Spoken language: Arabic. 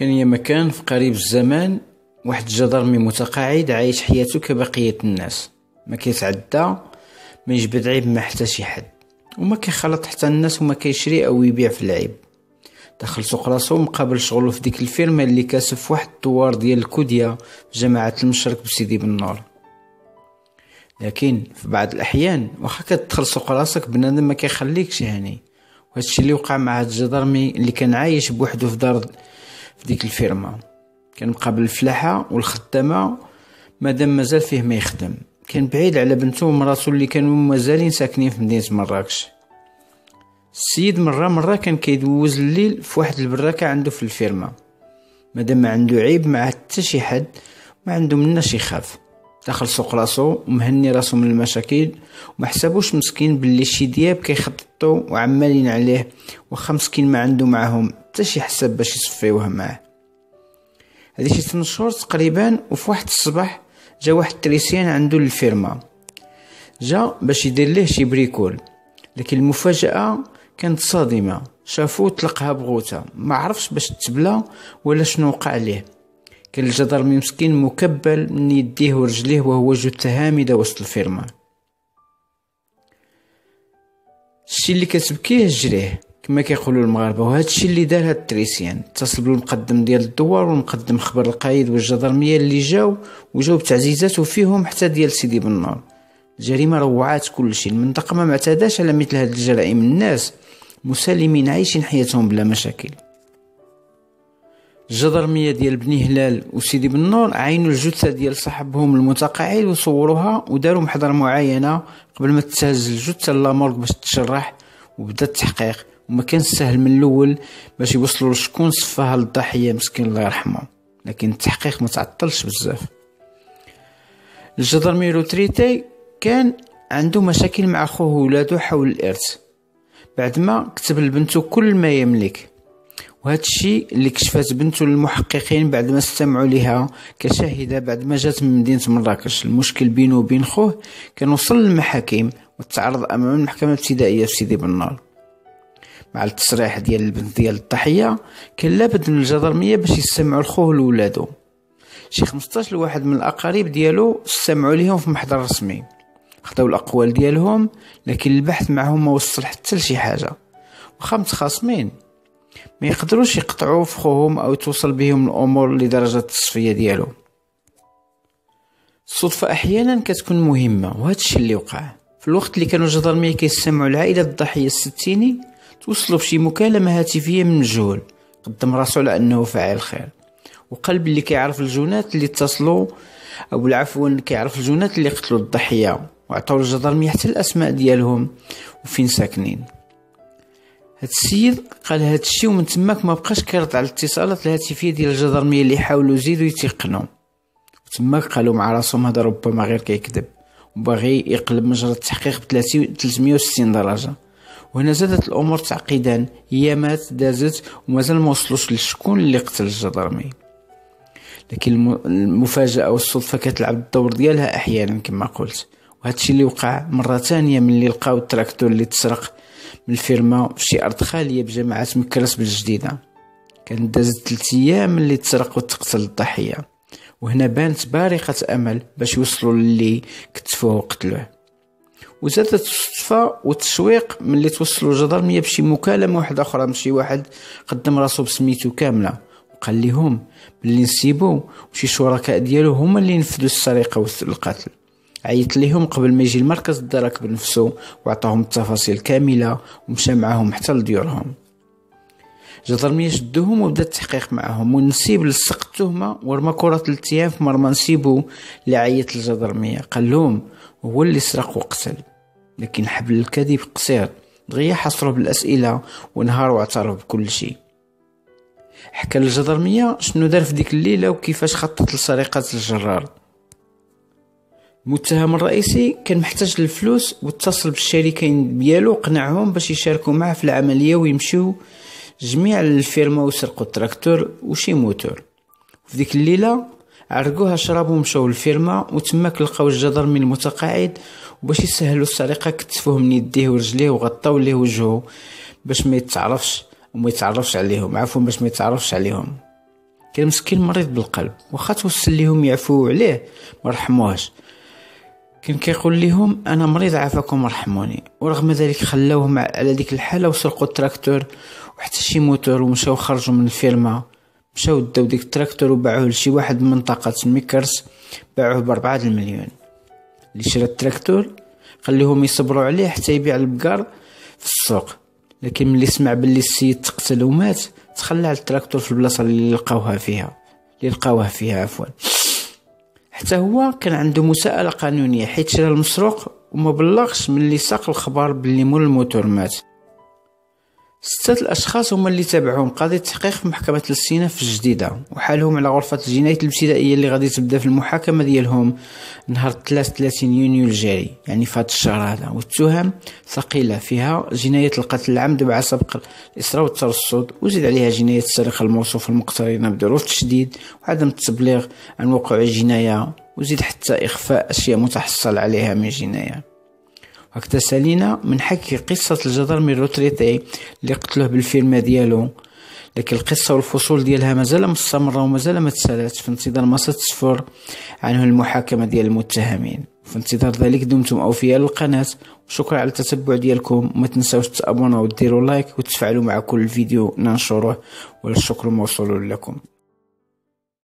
كان يا مكان في قريب الزمان واحد الجدرمي متقاعد عايش حياته كبقية الناس. ما كيتعدى ما يجبد عيب ما حتى شي حد. وما كيخلط حتى الناس وما كيشري أو يبيع في العيب. دخل سوق راسو مقابل شغلو في ديك الفيرما اللي كاسف واحد الدوار ديال الكوديا في جماعة المشرك بسيدي بالنور لكن في بعض الأحيان واخا كتدخل سوق راسك بنادم ما كيخليكش هاني وهادشي اللي وقع مع هاد الجدرمي اللي كان عايش بوحدو في دار في ديك الفيرما كان مقابل الفلاحة والخدامة مادام مازال فيه ما يخدم. كان بعيد على بنته ومراتو اللي كانوا مازالين ساكنين في مدينة مراكش. السيد مرة مرة كان كيدوز الليل في واحد البراكة عنده في الفيرما مادام ما عنده عيب مع حتى شي حد ما عنده مناش يخاف داخل سوق راسو ومهني راسو من المشاكل وما حسابوش مسكين باللي شي دياب كيخططوا وعمالين عليه واخا مسكين ما عنده معاهم حتى شي حساب باش يصفيوه معاه. هذه شي 8 شهور تقريبا وفي واحد الصباح جا واحد électricien عنده للفيرما. جا باش يدير ليه شي bricole لكن المفاجأة كانت صادمة. شافو طلقها بغوتة ما عرفش باش تبلا ولا شنو وقع ليه كان الجدرمي مسكين مكبل من يديه ورجليه وهو جثة هامدة وسط الفيرما الشي اللي كتبكيه جريه كما كيقولوا المغاربة وهذا الشيء اللي دار هاد التريسيان. اتصل بالمقدم ديال الدوار والمقدم خبر القايد والجدرميه اللي جاو وجاو بتعزيزات وفيهم حتى ديال سيدي بنور الجريمه روعات كل شيء المنطقة ما معتاداش على مثل هاد الجرائم. الناس مسالمين عايشين حياتهم بلا مشاكل. الجدرمية ديال بني هلال وسيدي بنور عينوا الجثة ديال صاحبهم المتقاعد وصوروها وداروا محضر معاينة قبل ما تتهز الجثة لامورغ باش تشرح وبدا التحقيق. وما كان سهل من الأول باش يوصلوا لشكون صفاها للضحية مسكين الله يرحمه. لكن التحقيق ما تعطلش بزاف. الجدرميرو تريتي كان عنده مشاكل مع خوه وولادو حول الإرث. بعدما كتب لبنته كل ما يملك. وهذا الشيء اللي كشفت بنته للمحققين بعد ما استمعوا لها كشاهدة بعد ما جات من مدينة مراكش. المشكل بينه وبين خوه كان وصل للمحاكم وتعرض أمام المحكمة الابتدائية في سيدي بنار. مع التصريح ديال البنت ديال الضحية كان لابد من الجدرمية باش يستمعوا لخوه لولادو شي 15 لواحد من الأقارب ديالو استمعوا ليهم في محضر رسمي. خداو الأقوال ديالهم لكن البحث معهم ما وصل حتى لشي حاجة. واخا متخاصمين ما يقدروش يقطعوا في خوهم أو توصل بهم الأمور لدرجة التصفية ديالو. الصدفة أحيانا كتكون مهمة وهذا الشيء اللي وقع في الوقت اللي كانوا الجدرميه كيستمعوا لعائله الضحية الستيني توصلوا بشي مكالمة هاتفية من مجهول قدم راسو على أنه فاعل خير. وقلب اللي كيعرف الجونات اللي اتصلوا أو العفو كيعرف الجونات اللي قتلوا الضحية وعطاو الجدرمية حتى الأسماء ديالهم وفين ساكنين. هاد السيد قال هاد الشي ومن تماك ما بقاش كيرد على الاتصالات الهاتفية ديال الجدرمية اللي حاولوا يزيدوا يتيقنوا. تماك قالوا مع راسهم هذا ربما غير كيكذب. وباغي يقلب مجرى التحقيق ب 360 درجة. وهنا زادت الأمور تعقيدا. ايامات دازت ومازال ما وصلوش لشكون اللي قتل الجدرمي لكن المفاجأة والصدفة كتلعب الدور ديالها أحيانا كما قلت. وهذا الشيء اللي وقع مرة ثانية من اللي لقاو التراكتور اللي تسرق من الفيرما في شي أرض خالية بجماعة مكرس بالجديده كانت دازت ثلاث أيام اللي تسرق وتقتل الضحية. وهنا بانت بارقة أمل باش يوصلوا للي كتفوه وقتلوه. وزادت الصدفة والتشويق ملي توصلوا الجدرمية بشي مكالمة واحدة أخرى من شي واحد قدم راسو بسميتو كاملة. وقال لهم بلي نسيبو وشي شركاء ديالو هما اللي نفذوا السرقة والقتل. عيط ليهم قبل ما يجي المركز الدرك بنفسه وعطاهم التفاصيل كاملة ومشى معاهم حتى لديورهم. جدرمية شدوهم وبدأ التحقيق معاهم والنسيب لصق التهمة ورمى كرة الاتهام في مرمى نسيبو اللي عيط الجدرمية قال لهم هو اللي سرق وقتل لكن حبل الكذب قصير. دغيا حصروا بالأسئلة ونهار واعترف بكل شيء. حكى الجدرمية شنو دار في ديك الليلة وكيفاش خطط لسرقة الجرار. المتهم الرئيسي كان محتاج للفلوس واتصل بالشريكين ديالو قنعهم باش يشاركوا معه في العملية ويمشيو جميع للفيرما وسرقوا التراكتور وشي موتور. في ديك الليلة عرقوها شرابو ومشاو للفيرما وتماك لقاو الجدرمي المتقاعد وباش يسهلوا السرقة كتفوه من يديه ورجليه وغطاو ليه وجهه باش ما يتعرفش وما يتعرفش عليهم عفوا باش ما يتعرفش عليهم. كان مسكين مريض بالقلب واخا توسل ليهم يعفو عليه ما كان كيقول لهم أنا مريض عافاكم رحموني ورغم ذلك خلاوه على ديك الحالة وسرقوا التراكتور وحتى شي موتور ومشاو خرجوا من الفيرما. مشاو داو ديك التراكتور وباعوه لشي واحد من منطقة ميكرز باعوه بربعة المليون. اللي شرا التراكتور خليهم يصبروا عليه حتى يبيع البقار في السوق. لكن ملي سمع باللي السيد تقتل ومات تخلى على التراكتور في البلاصة اللي لقاوها فيها اللي لقاوها فيها عفوا. حتى هو كان عنده مساءلة قانونية حيت شرا المسروق وما بلغش من اللي ساق الخبر باللي مول الموتور مات. ستة الأشخاص هما اللي تابعهم قضية تحقيق في محكمة في الجديدة وحالهم على غرفة الجناية الابتدائية اللي غادي تبدأ في المحاكمة ديالهم نهار 33 يونيو الجاري يعني في هذا الشهر هذا. والتهم ثقيلة فيها جناية القتل العمد مع سبق الإسراء والترصد وزيد عليها جناية السرقة الموصوف المقترنة بظروف التشديد وعدم التبليغ عن وقوع الجناية وزيد حتى إخفاء أشياء متحصل عليها من جناية هكذا سالينا من حكي قصة الجدرمي الروتريتي اللي قتلوه بالفيلم ديالو. لكن القصة والفصول ديالها مازال مستمرة ومازال ما تسالات في انتظار ما ستسفر عنه المحاكمة ديال المتهمين. في انتظار ذلك دمتم أوفياء للقناة وشكرا على التتبع ديالكم. وما تنساوش تابونا وديروا لايك وتفعلوا مع كل فيديو ننشره. والشكر موصول لكم.